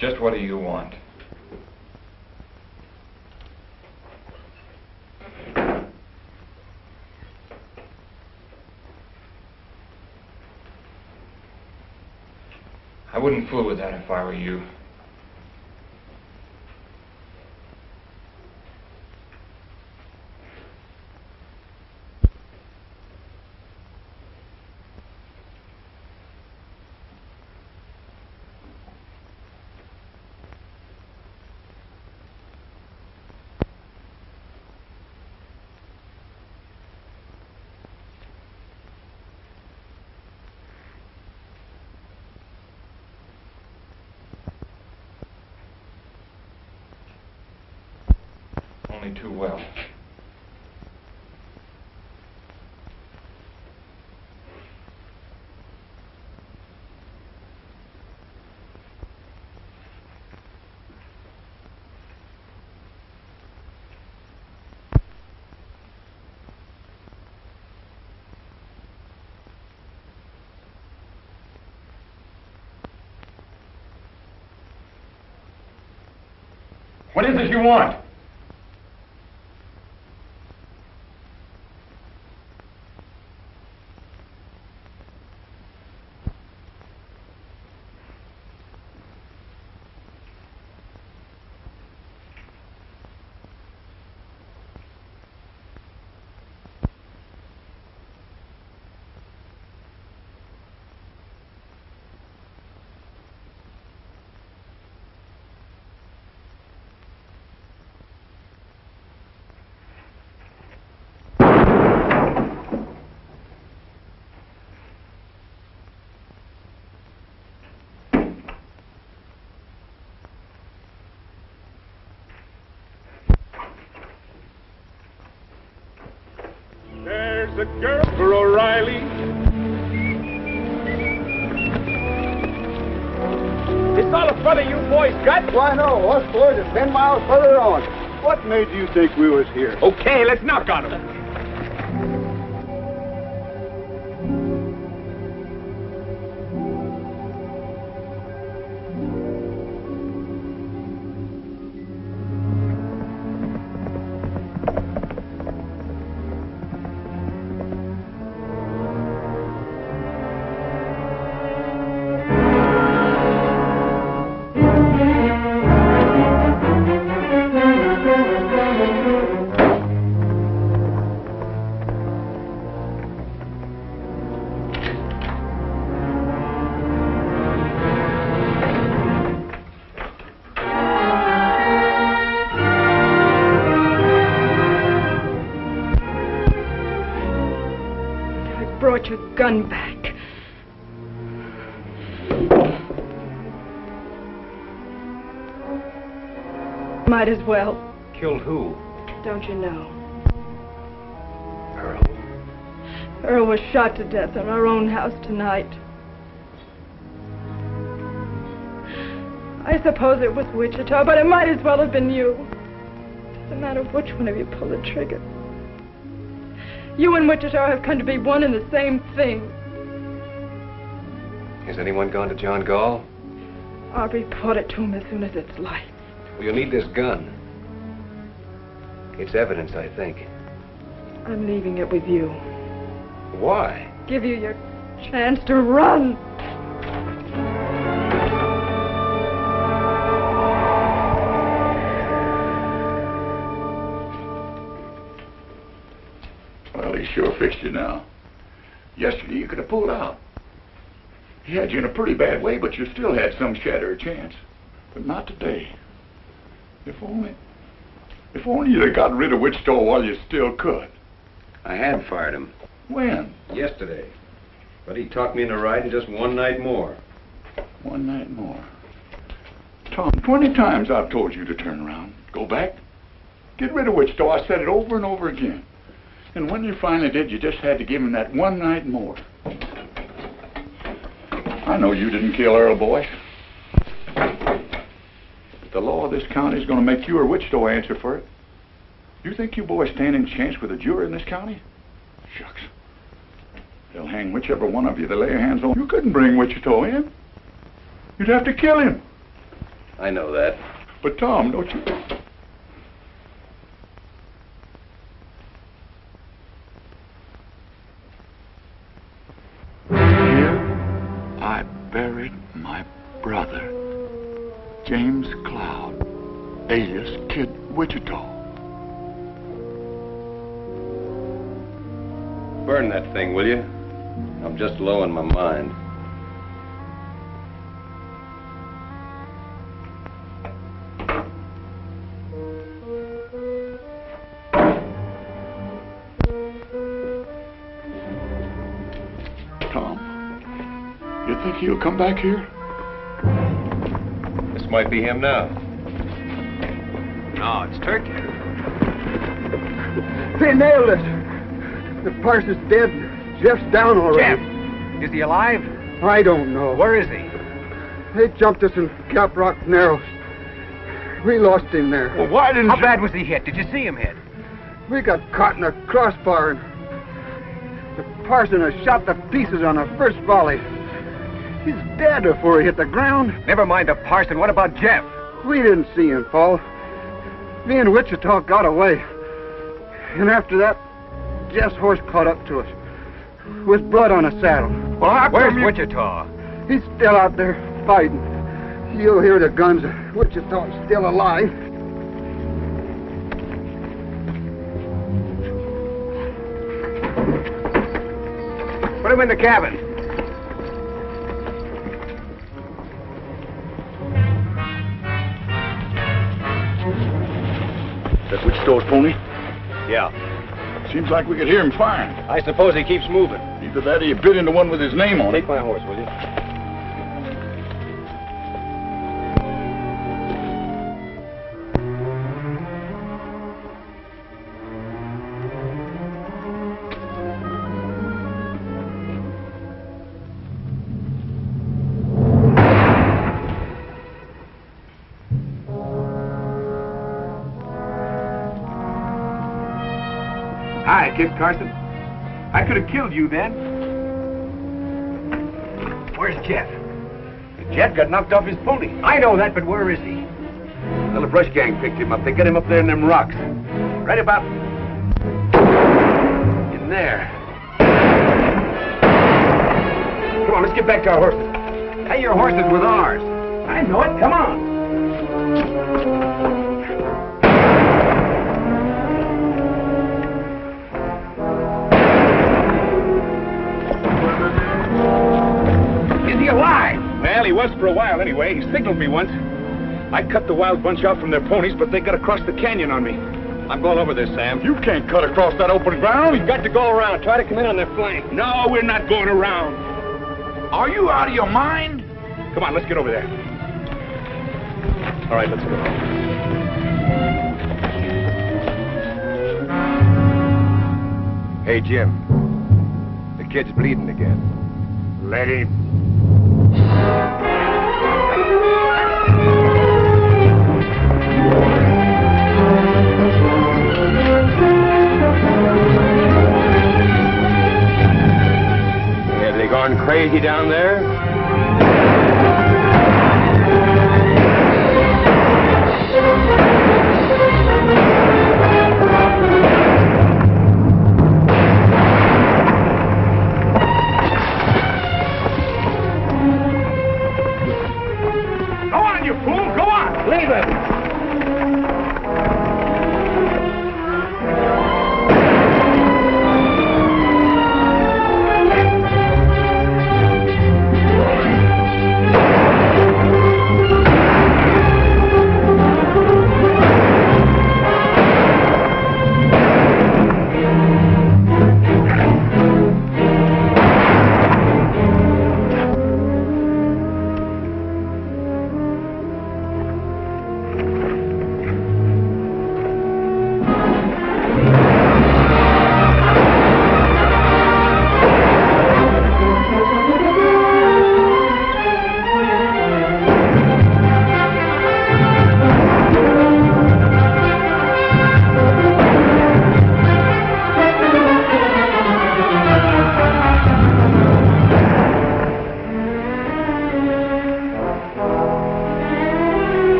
Just what do you want? I wouldn't fool with that if I were you. Only too well. It you want? All you boys got? Why, no. Us boys are ten miles further on. What made you think we was here? Okay, let's knock on him. Gun back. Might as well, Killed who? don't you know? Earl. Earl was shot to death in our own house tonight. I suppose it was Wichita, but it might as well have been you. Doesn't matter which one of you pulled the trigger. You and Wichita have come to be one and the same thing. Has anyone gone to John Gall? I'll report it to him as soon as it's light. Well, you'll need this gun. It's evidence, I think. I'm leaving it with you. Why? Give you your chance to run. Sure fixed you now. Yesterday you could have pulled out. He had you in a pretty bad way, but you still had some shatter of chance. But not today. If only... If only you'd have got rid of Wichita while you still could. I had fired him. When? Yesterday. But he talked me into riding just one night more. One night more. Tom, 20 times I've told you to turn around. Go back. Get rid of Wichita. I said it over and over again. And when you finally did, you just had to give him that one night more. I know you didn't kill Earl Boyce. But the law of this county is going to make you or Wichita answer for it. You think you boys stand any chance with a jury in this county? Shucks. They'll hang whichever one of you they lay their hands on. You couldn't bring Wichita in. You'd have to kill him. I know that. But Tom, don't you... thing, will you? I'm just low in my mind. Tom, you think he'll come back here? This might be him now. No, it's Turkey. They nailed us. The parson's dead. Jeff's down already. Jeff! Is he alive? I don't know. Where is he? They jumped us in Gap Rock Narrows. We lost him there. Well, why didn't How bad was he hit? Did you see him hit? We got caught in a crossbar and the parson has shot the pieces on the first volley. He's dead before he hit the ground. Never mind the parson. What about Jeff? We didn't see him fall. Me and Wichita got away. And after that, Jeff's horse caught up to us. With blood on his saddle. Well, how Where's you... Wichita? He's still out there fighting. You'll hear the guns. Wichita's still alive. Put him in the cabin. That Wichita's pony? Yeah. Seems like we could hear him firing. I suppose he keeps moving. Either that or you bit into one with his name on Take it. my horse, will you? Kid Carson. I could have killed you then. Where's Jeff? Jeff got knocked off his pony. I know that, but where is he? Well, the brush gang picked him up. They got him up there in them rocks. Right about... in there. Come on, let's get back to our horses. Hey, your horses with ours. I know it. Come on. Was for a while anyway. He signaled me once. I cut the wild bunch out from their ponies, but they got across the canyon on me. I'm going over this, Sam. You can't cut across that open ground. We've got to go around. Try to come in on their flank. No, we're not going around. Are you out of your mind? Come on, let's get over there. All right, let's go. Hey, Jim. The kid's bleeding again. Let him. Gone crazy down there?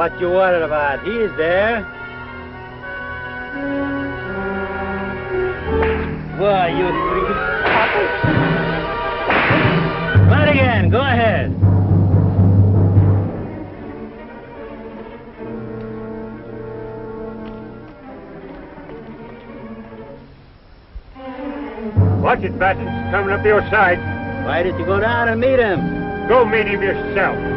What you worried about? He's there. Why, you three... Run again. Go ahead. Watch it, Bassett. Coming up your side. Why did you go down and meet him? Go meet him yourself.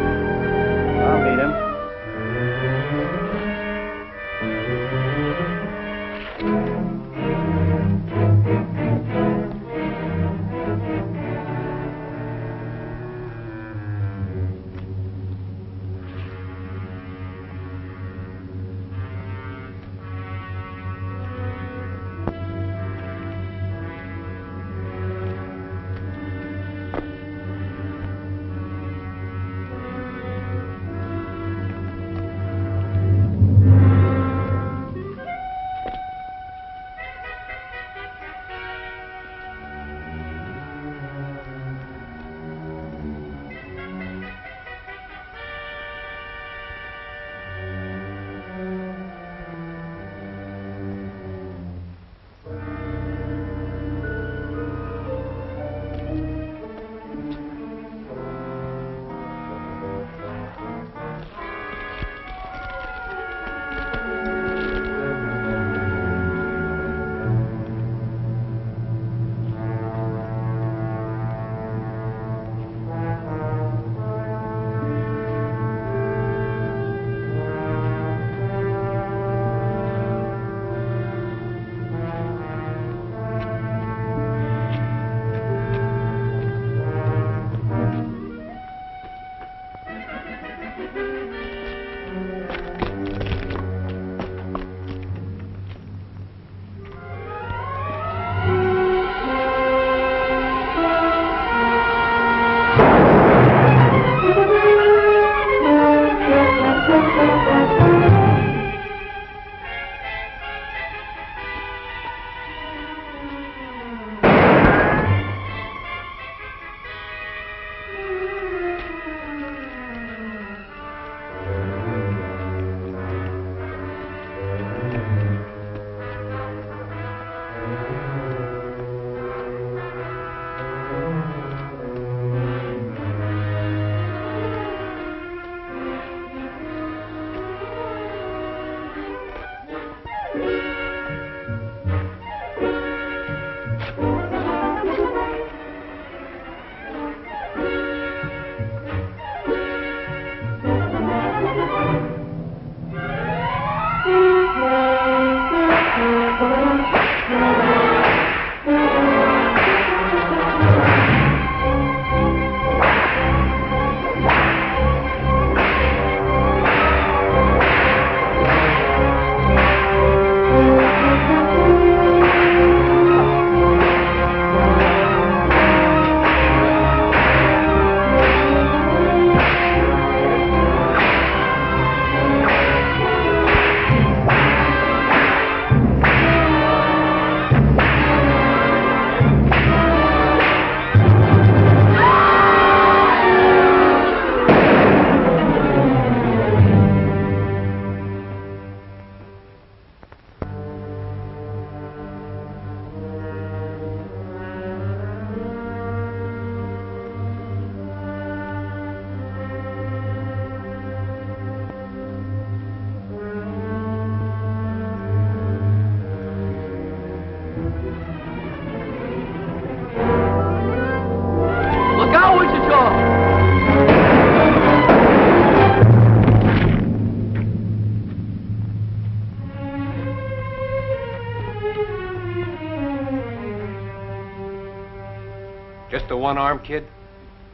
One arm, kid?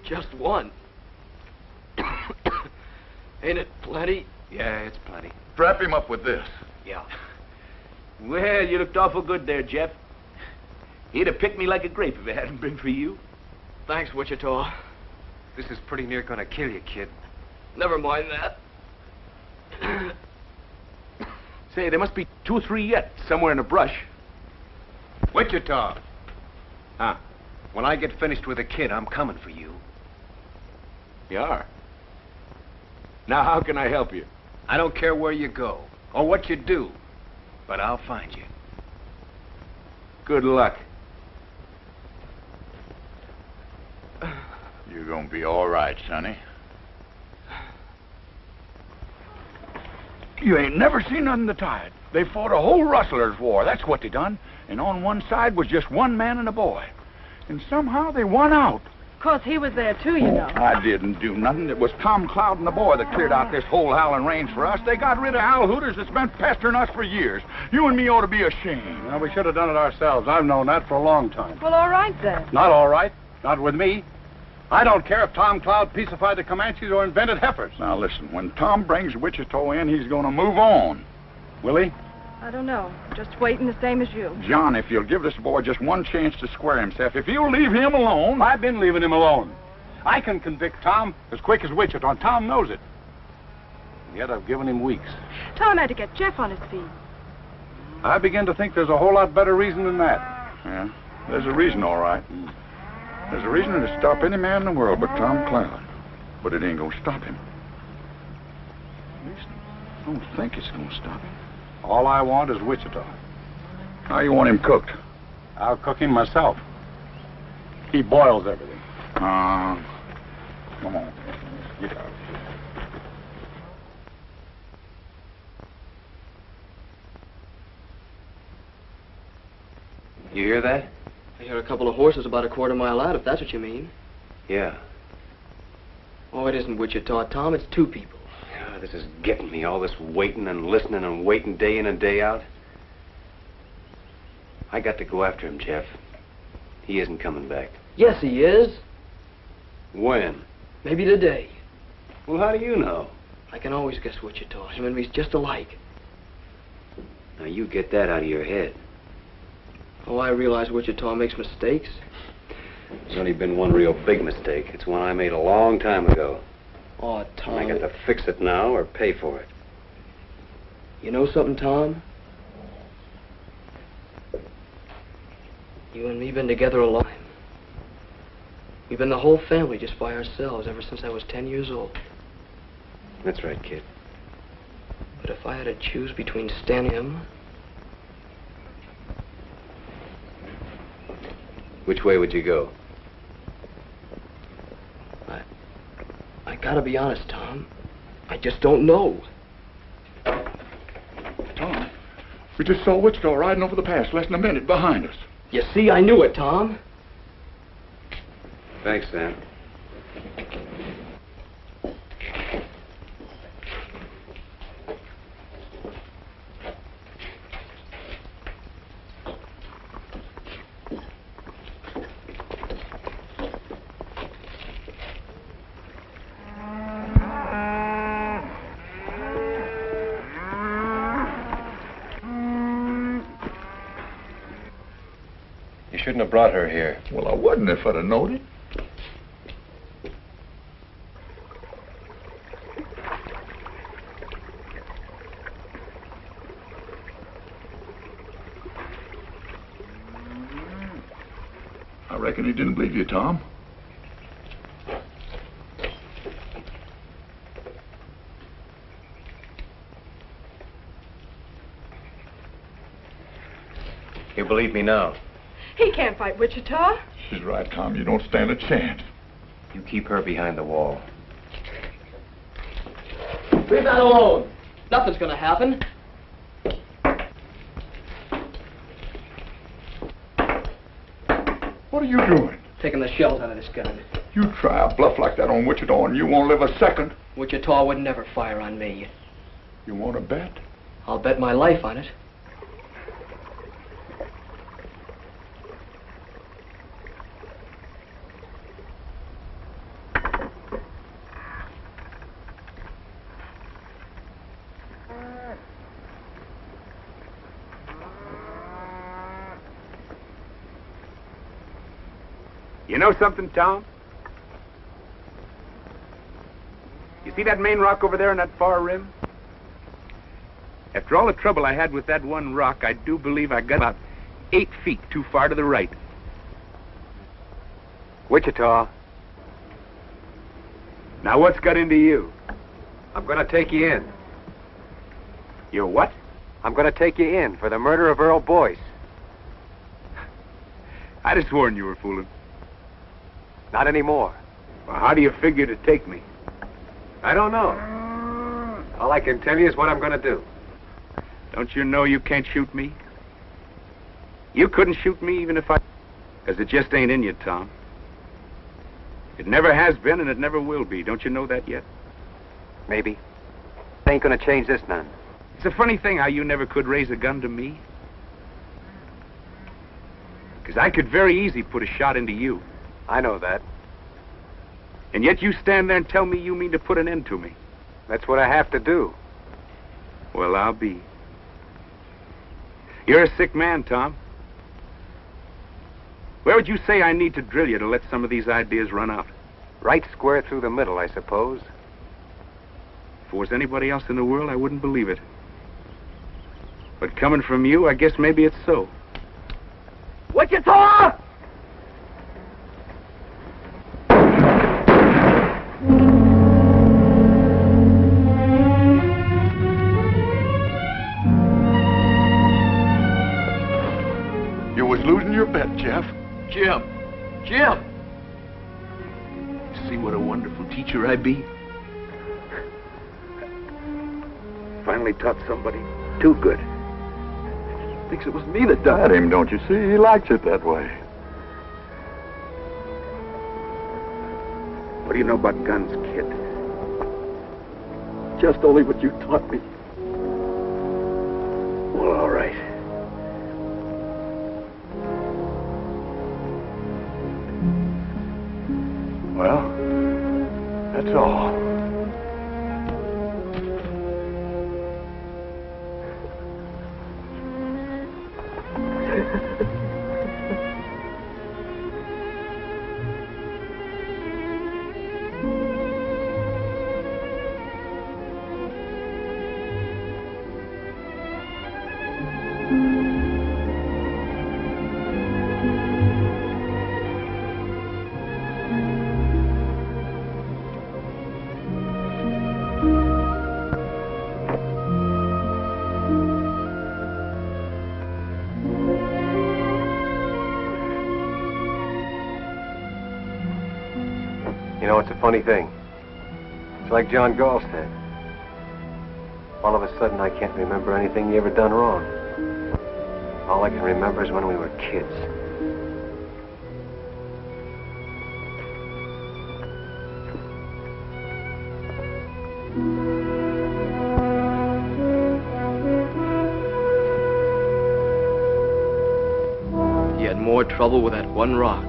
Just one. (coughs) Ain't it plenty? Yeah, it's plenty. Strap him up with this. Yeah. Well, you looked awful good there, Jeff. He'd have picked me like a grape if it hadn't been for you. Thanks, Wichita. This is pretty near gonna kill you, kid. Never mind that. (coughs) Say, there must be two or three yet, somewhere in the brush. Wichita! Huh. When I get finished with the kid, I'm coming for you. You are? Now, how can I help you? I don't care where you go or what you do, but I'll find you. Good luck. (sighs) You're gonna be all right, Sonny. You ain't never seen nothing the tide. They fought a whole rustlers' war. That's what they done. And on one side was just one man and a boy. And somehow they won out. Of course, he was there too, you know. I didn't do nothing. It was Tom Cloud and the boy that cleared out this whole howling range for us. They got rid of owlhooters that's been pestering us for years. You and me ought to be ashamed. Well, we should have done it ourselves. I've known that for a long time. Well, all right then. Not all right. Not with me. I don't care if Tom Cloud peacified the Comanches or invented heifers. Now listen, when Tom brings Wichita in, he's gonna move on. Will he? I don't know. Just waiting the same as you. John, if you'll give this boy just one chance to square himself, if you'll leave him alone. I've been leaving him alone. I can convict Tom as quick as Wichita, and Tom knows it. Yet I've given him weeks. Tom had to get Jeff on his feet. I begin to think there's a whole lot better reason than that. Yeah, there's a reason, all right. There's a reason to stop any man in the world but Tom Cloud. But it ain't gonna stop him. At least, I don't think it's gonna stop him. All I want is Wichita. How you want him cooked? I'll cook him myself. He boils everything. Uh, come on. Get out. You hear that? I hear a couple of horses about a quarter mile out, if that's what you mean. Yeah. Oh, it isn't Wichita, Tom. It's two people. This is getting me. All this waiting and listening and waiting day in and day out. I got to go after him, Jeff. He isn't coming back. Yes, he is. When? Maybe today. Well, how do you know? I can always guess what you Wichita. Him and me's just alike. Now, you get that out of your head. Oh, I realize Wichita makes mistakes. There's only been one real big mistake. It's one I made a long time ago. Oh, Tom. I got to fix it now or pay for it. You know something, Tom? You and me been together a long time. We've been the whole family just by ourselves ever since I was ten years old. That's right, kid. But if I had to choose between Stan and him, Which way would you go? I gotta be honest, Tom. I just don't know. Tom, we just saw Wichita riding over the pass less than a minute behind us. You see, I knew it, Tom. Thanks, Sam. You shouldn't have brought her here. Well, I wouldn't if I'd have known it. I reckon he didn't believe you, Tom. You believe me now. He can't fight Wichita. She's right, Tom. You don't stand a chance. You keep her behind the wall. Leave that alone. Nothing's gonna happen. What are you doing? Taking the shells out of this gun. You try a bluff like that on Wichita and you won't live a second. Wichita would never fire on me. You want to bet? I'll bet my life on it. Know something, Tom? You see that main rock over there on that far rim? After all the trouble I had with that one rock, I do believe I got about eight feet too far to the right. Wichita, Now what's got into you? I'm going to take you in. You're what? I'm going to take you in for the murder of Earl Boyce. I'd have sworn you were fooling. Not anymore. Well, how do you figure to take me? I don't know. Mm. All I can tell you is what I'm going to do. Don't you know you can't shoot me? You couldn't shoot me even if I... Because it just ain't in you, Tom. It never has been and it never will be. Don't you know that yet? Maybe. Ain't going to change this none. It's a funny thing how you never could raise a gun to me. Because I could very easy put a shot into you. I know that. And yet you stand there and tell me you mean to put an end to me. That's what I have to do. Well, I'll be. You're a sick man, Tom. Where would you say I need to drill you to let some of these ideas run out? Right square through the middle, I suppose. If it was anybody else in the world, I wouldn't believe it. But coming from you, I guess maybe it's so. Wichita! Taught somebody too good. He Thinks it was me that died him, don't you see? He likes it that way. What do you know about guns, kid? Just only what you taught me. Well, all right. Well, that's all. Funny thing. It's like John Gall said. All of a sudden, I can't remember anything you ever done wrong. All I can remember is when we were kids. He had more trouble with that one rock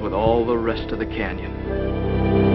with all the rest of the canyon.